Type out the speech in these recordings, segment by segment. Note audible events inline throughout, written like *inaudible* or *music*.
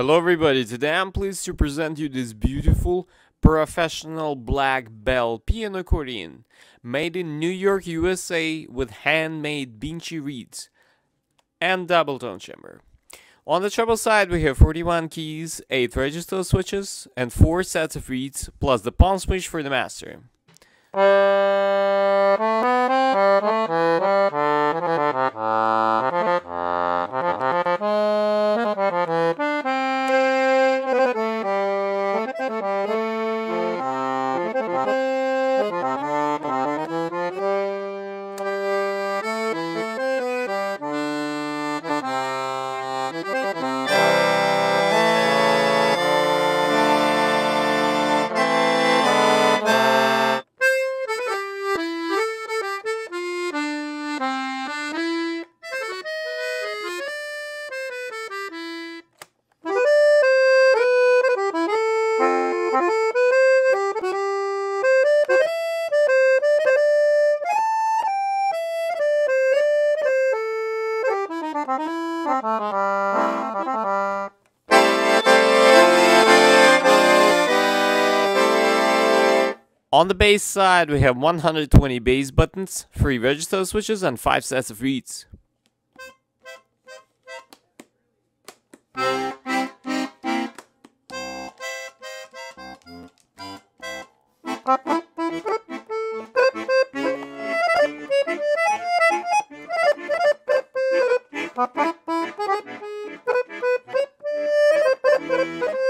Hello everybody, today I'm pleased to present you this beautiful professional black bell piano accordion made in New York, USA with handmade Binci reeds and double tone chamber. On the treble side we have 41 keys, 8 register switches and 4 sets of reeds plus the palm switch for the master. On the bass side, we have 120 bass buttons, 3 register switches and 5 sets of reeds. *laughs*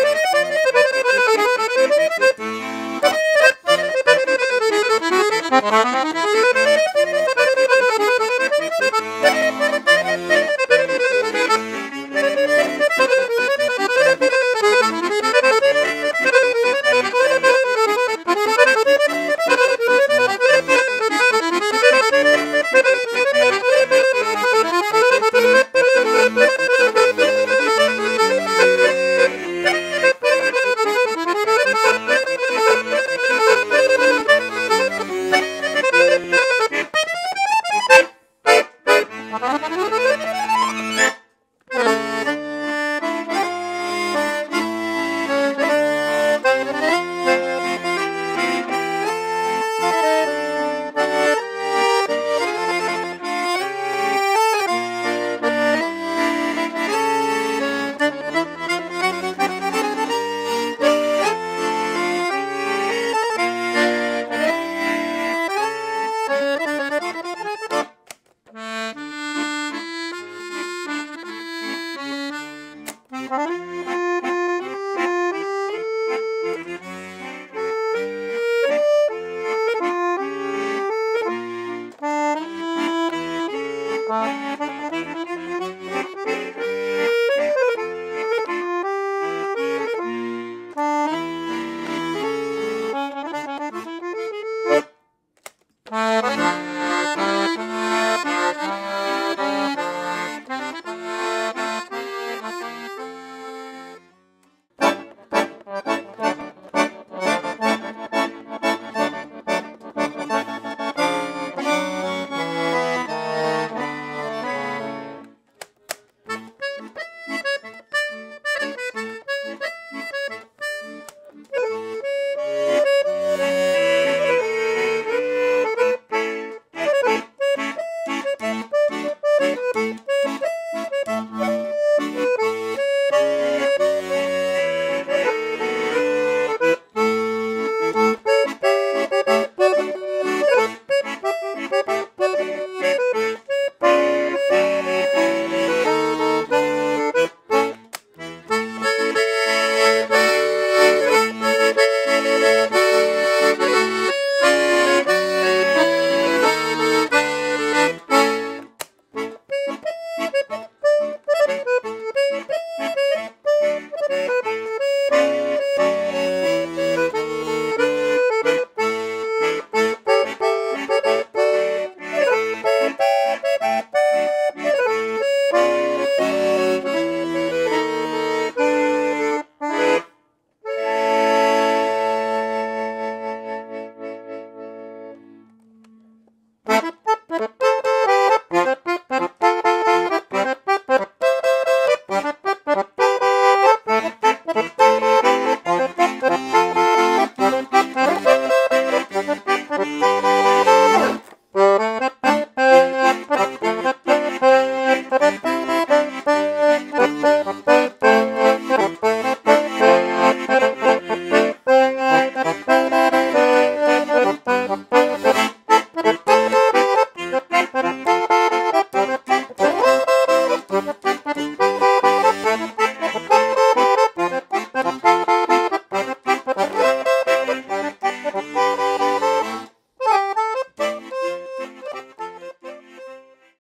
Thank you.